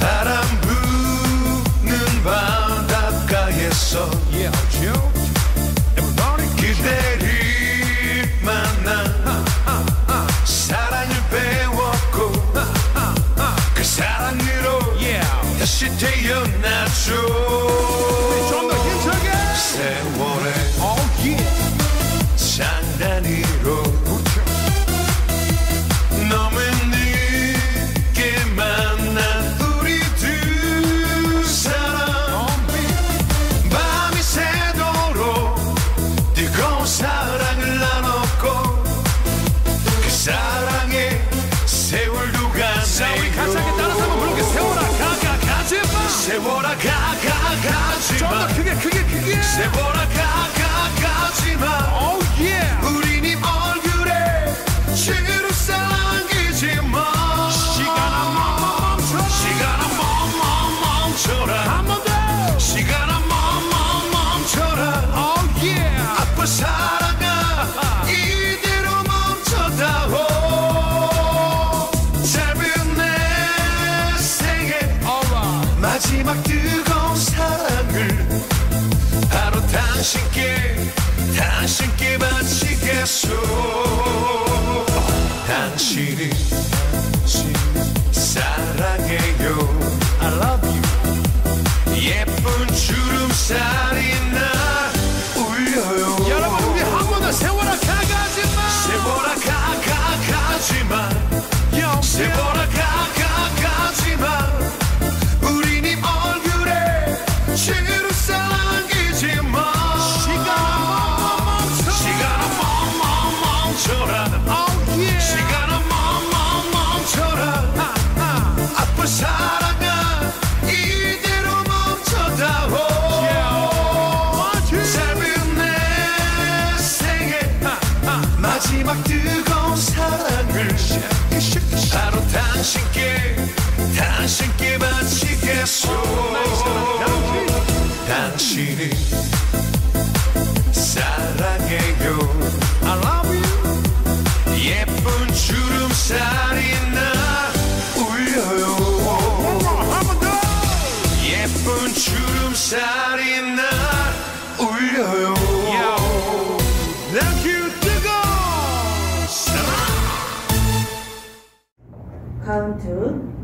바람 부는 바닷가에서 세월아 가가 가지마. 크게 크게 크게. 세월아 가가 가지마 뜨거운 사랑을 바로 당신께 당신께 바치겠소. 당신이 당신께 바치겠소. 당신이 사랑해요. I love you. 예쁜 주름살이 나 울려요. 예쁜 주름살이 나 울려요. 카운트